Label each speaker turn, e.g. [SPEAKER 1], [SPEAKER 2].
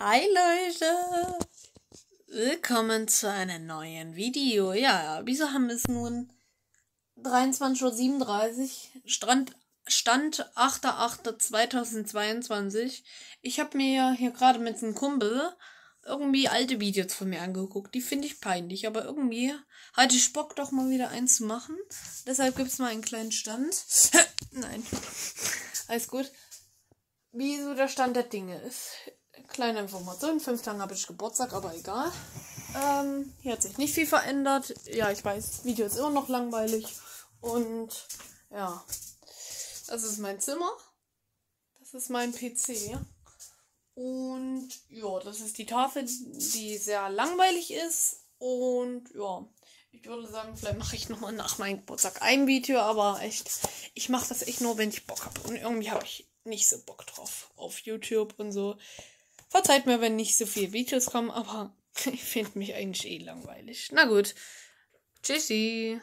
[SPEAKER 1] Hi Leute! Willkommen zu einem neuen Video. Ja, wieso haben wir es nun 23.37 Uhr? Strand, Stand 8.8.2022. Ich habe mir hier gerade mit einem Kumpel irgendwie alte Videos von mir angeguckt. Die finde ich peinlich, aber irgendwie hatte ich Bock, doch mal wieder eins zu machen. Deshalb gibt es mal einen kleinen Stand. Nein, alles gut. Wie so der Stand der Dinge ist. Kleine Information. Fünf Tage habe ich Geburtstag, aber egal. Ähm, hier hat sich nicht viel verändert. Ja, ich weiß, das Video ist immer noch langweilig. Und ja, das ist mein Zimmer. Das ist mein PC. Und ja, das ist die Tafel, die sehr langweilig ist. Und ja, ich würde sagen, vielleicht mache ich nochmal nach meinem Geburtstag ein Video, aber echt, ich mache das echt nur, wenn ich Bock habe. Und irgendwie habe ich nicht so Bock drauf auf YouTube und so. Verzeiht mir, wenn nicht so viele Videos kommen, aber ich finde mich eigentlich eh langweilig. Na gut. Tschüssi.